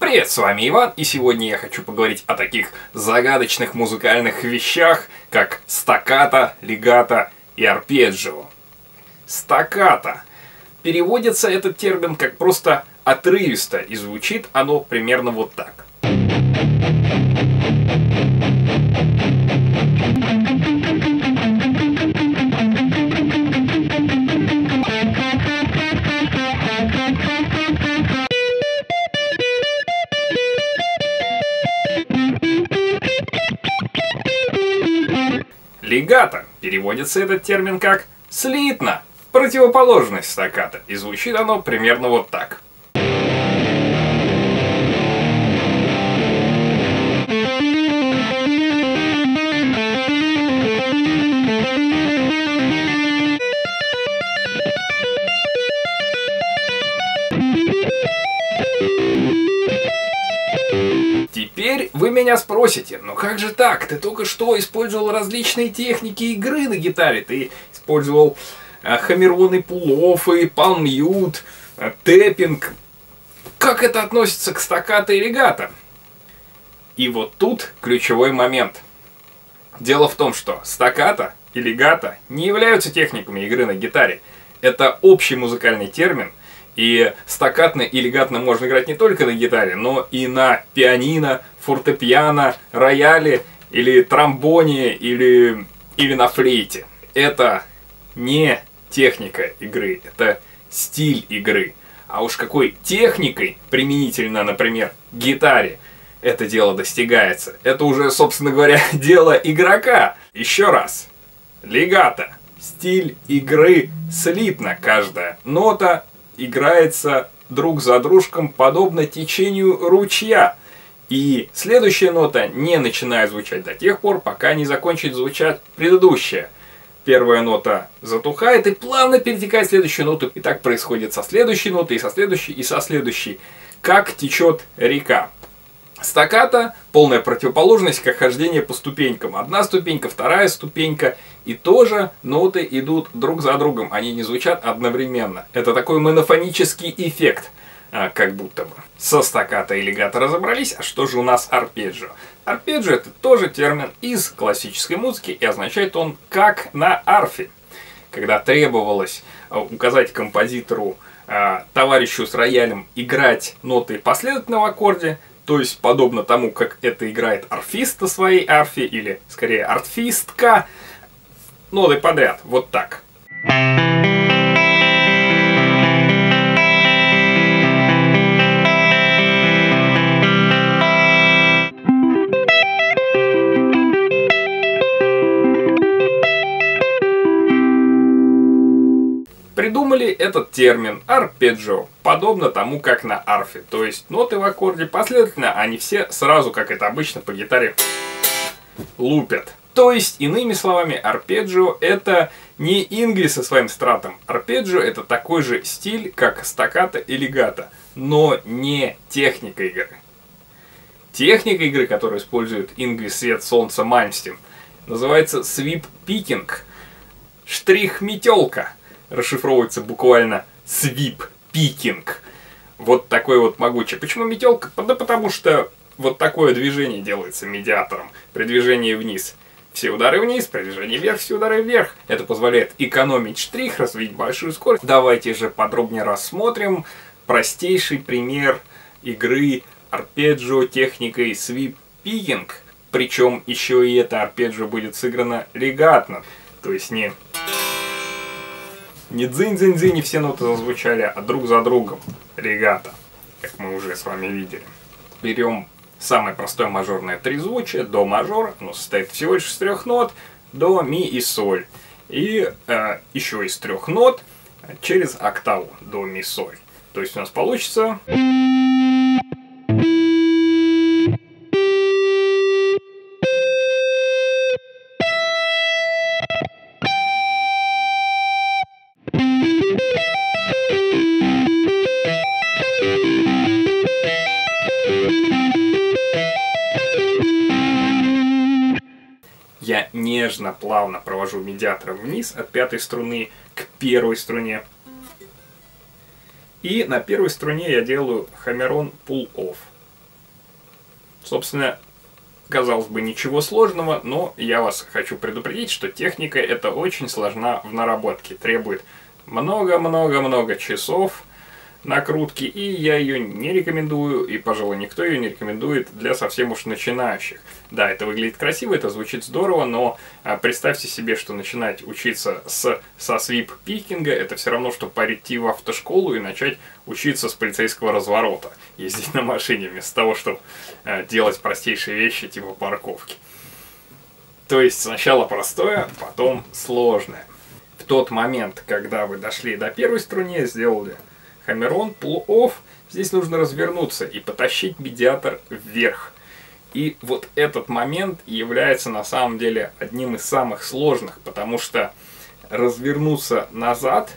Привет, с вами Иван, и сегодня я хочу поговорить о таких загадочных музыкальных вещах, как стаккато, легато и арпеджио. Стаккато. Переводится этот термин как просто отрывисто, и звучит оно примерно вот так. Легато. Переводится этот термин как слитно, противоположность стаккато, и звучит оно примерно вот так. Теперь вы меня спросите, ну как же так? Ты только что использовал различные техники игры на гитаре. Ты использовал э, хаммероны пулофы, палмьют, э, тэппинг. Как это относится к стаккато и легато? И вот тут ключевой момент. Дело в том, что стаккато и легато не являются техниками игры на гитаре. Это общий музыкальный термин, и стаккатно и легатно можно играть не только на гитаре, но и на пианино, фортепиано, рояле, или тромбоне, или, или на флейте. Это не техника игры, это стиль игры. А уж какой техникой применительно, например, гитаре, это дело достигается. Это уже, собственно говоря, дело игрока. Еще раз. Легато. Стиль игры слитно каждая нота играется друг за дружком подобно течению ручья. И следующая нота не начинает звучать до тех пор, пока не закончит звучать предыдущая. Первая нота затухает и плавно перетекает в следующую ноту. И так происходит со следующей нотой, и со следующей, и со следующей. Как течет река. Стаката – полная противоположность, как хождение по ступенькам. Одна ступенька, вторая ступенька, и тоже ноты идут друг за другом, они не звучат одновременно. Это такой монофонический эффект, а, как будто бы. Со стаката и легато разобрались, а что же у нас арпеджио? Арпеджио – это тоже термин из классической музыки, и означает он «как на арфе». Когда требовалось а, указать композитору, а, товарищу с роялем играть ноты последовательно в аккорде, то есть, подобно тому, как это играет арфист на своей арфе, или, скорее, арфистка, ноты подряд, вот так. Придумали этот термин арпеджио, подобно тому, как на арфе. То есть ноты в аккорде последовательно, они все сразу, как это обычно по гитаре, лупят. То есть, иными словами, арпеджио это не ингли со своим стратом. Арпеджио это такой же стиль, как стаккато и легато, но не техника игры. Техника игры, которую использует ингли свет солнца Мальмстин, называется свип пикинг, штрих-метелка расшифровывается буквально свип пикинг. Вот такой вот могучий. Почему метелка? Да потому что вот такое движение делается медиатором при движении вниз. Все удары вниз, при движении вверх, все удары вверх. Это позволяет экономить штрих, развить большую скорость. Давайте же подробнее рассмотрим простейший пример игры арпеджио техникой свип пикинг. Причем еще и это арпеджио будет сыграно легатно. То есть не не дзынь-дзынь-дзынь, все ноты зазвучали, а друг за другом. Регата, как мы уже с вами видели. Берем самое простое мажорное трезвучие, до мажор, оно состоит всего лишь из трех нот, до, ми и соль. И э, еще из трех нот через октаву, до, ми, соль. То есть у нас получится... нежно, плавно провожу медиатором вниз от пятой струны к первой струне. И на первой струне я делаю хамерон pull-off. Собственно, казалось бы, ничего сложного, но я вас хочу предупредить, что техника это очень сложна в наработке, требует много-много-много часов, накрутки, и я ее не рекомендую, и, пожалуй, никто ее не рекомендует для совсем уж начинающих. Да, это выглядит красиво, это звучит здорово, но а, представьте себе, что начинать учиться с, со свип-пикинга, это все равно, что пойти в автошколу и начать учиться с полицейского разворота, ездить на машине, вместо того, чтобы а, делать простейшие вещи типа парковки. То есть сначала простое, потом сложное. В тот момент, когда вы дошли до первой струны, сделали Хамерон, pull-off, здесь нужно развернуться и потащить медиатор вверх. И вот этот момент является на самом деле одним из самых сложных, потому что развернуться назад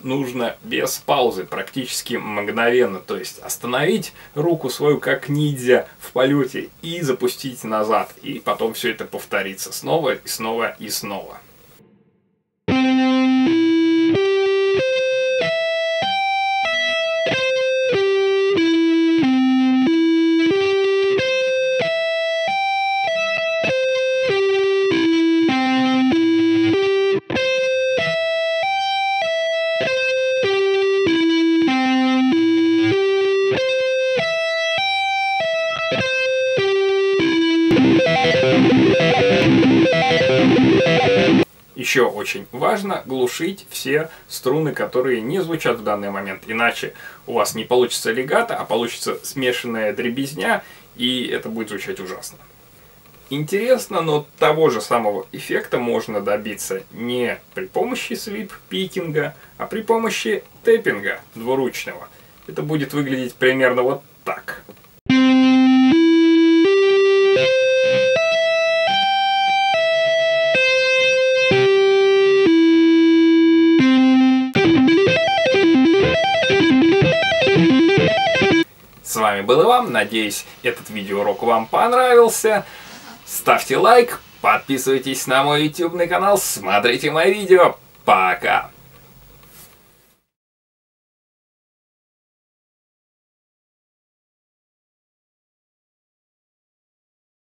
нужно без паузы, практически мгновенно. То есть остановить руку свою как ниндзя в полете и запустить назад. И потом все это повторится снова и снова и снова. Еще очень важно глушить все струны, которые не звучат в данный момент, иначе у вас не получится легато, а получится смешанная дребезня, и это будет звучать ужасно. Интересно, но того же самого эффекта можно добиться не при помощи свип-пикинга, а при помощи тэппинга двуручного. Это будет выглядеть примерно вот так. Вами был Иван, надеюсь, этот видеоурок вам понравился. Ставьте лайк, подписывайтесь на мой YouTube канал, смотрите мои видео. Пока!